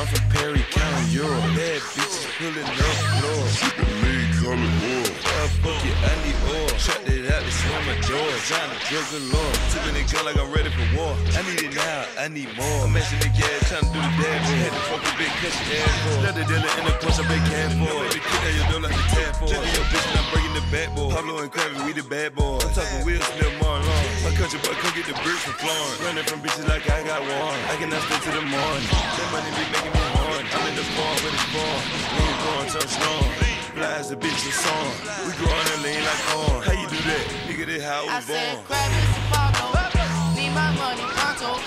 Laurent from Perry County, Europe. Bad bitches pulling up floor. Me call it war. Up bucket, I need oil. Shut it out to slam my door. Trying to drug galore. Tipping the gun like I'm ready for war. I need it now, I need more. I'm mashing the gas, trying to do the dance. Had to fuck a big cause she asked for. Let the dealer in the push, I big can for. Baby, kick out your door like the tab for. Jugging your bitch and I'm breaking the backboard. Pablo and Kravis, we the bad boys. I'm talking Will Smith, country boy, come get the bricks from Florence. Running from bitches like I got one. I cannot stay to the morning. That money be making me horny. I'm in the it's farm. Nigga going touch strong. Fly as a bitch and song. We growing and lean like. How you do that? Nigga, this how I I said born. Kravis and Pablo, need my money pronto.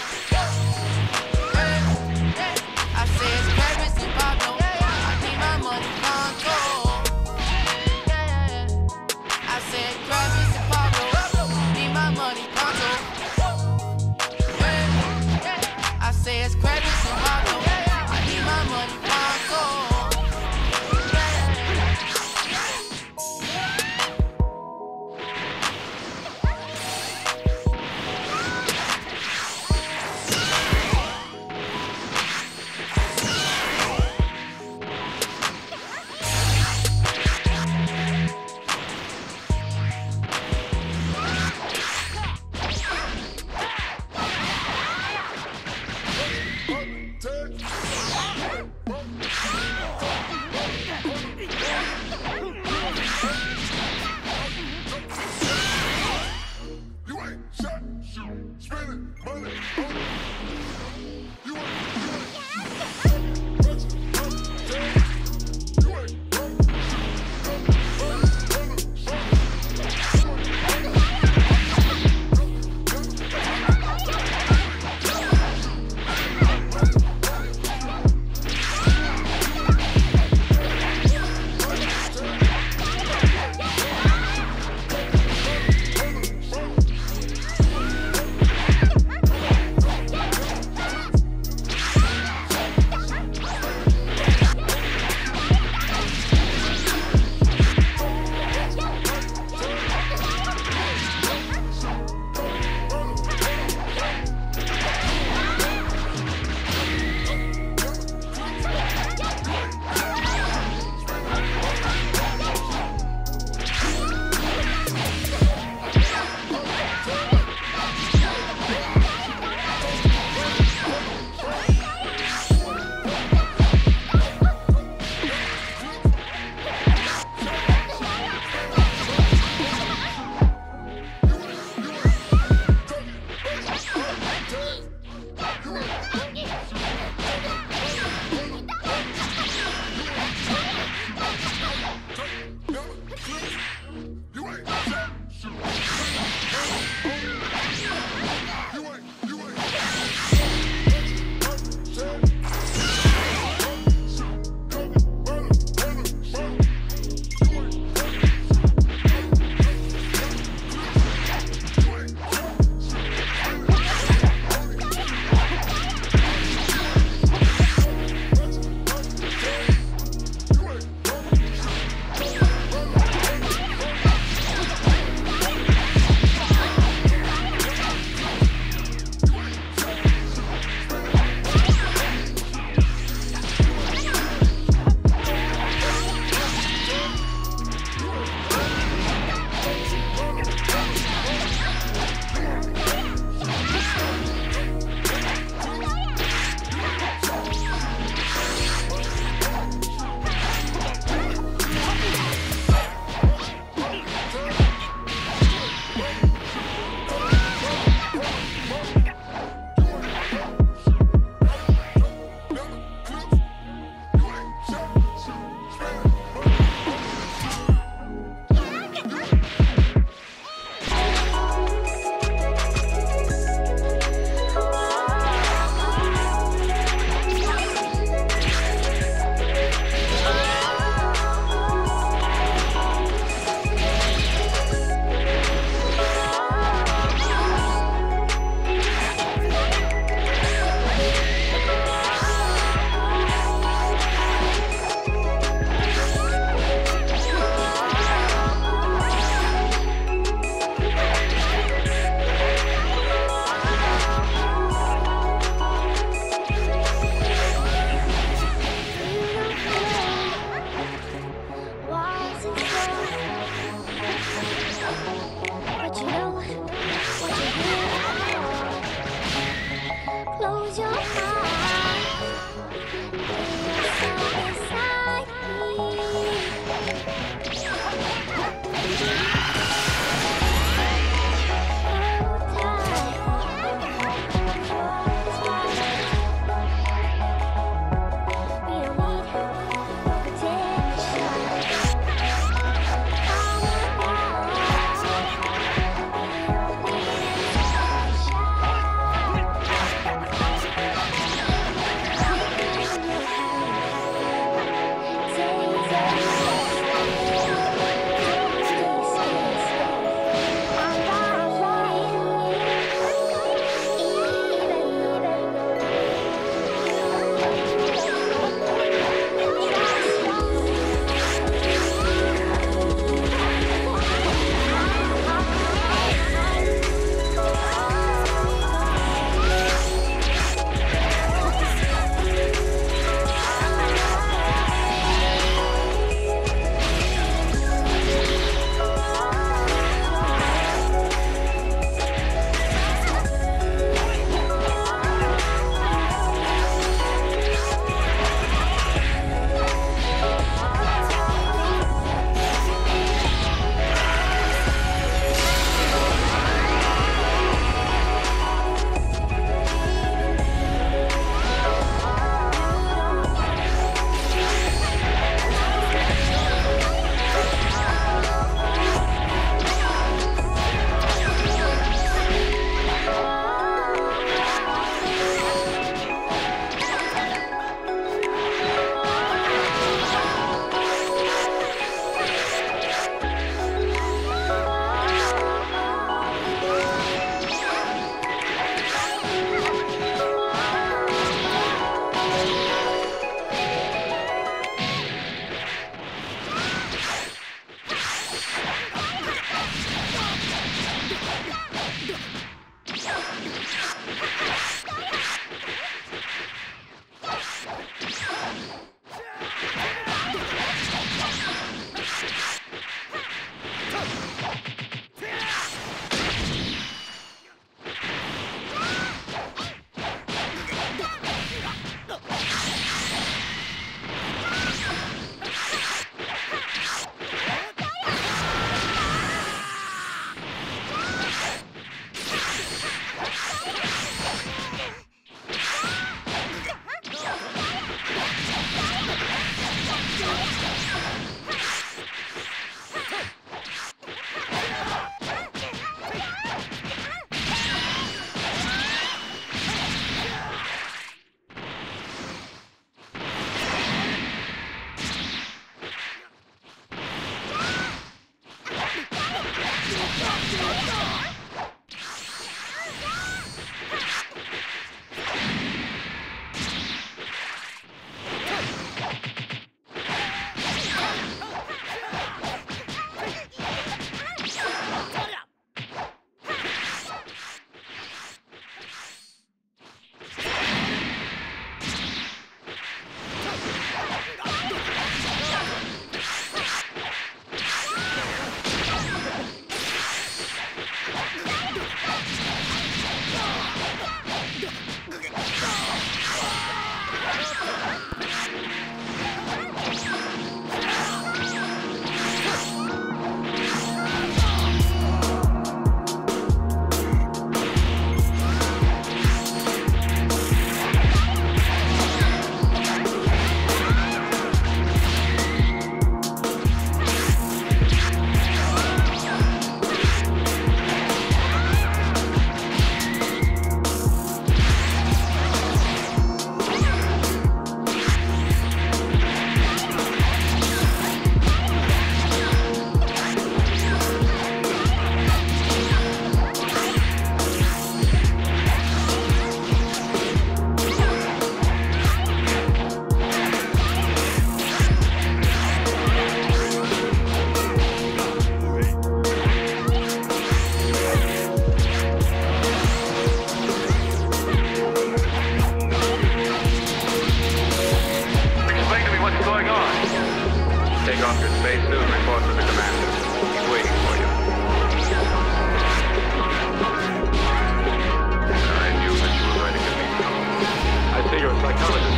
intelligence.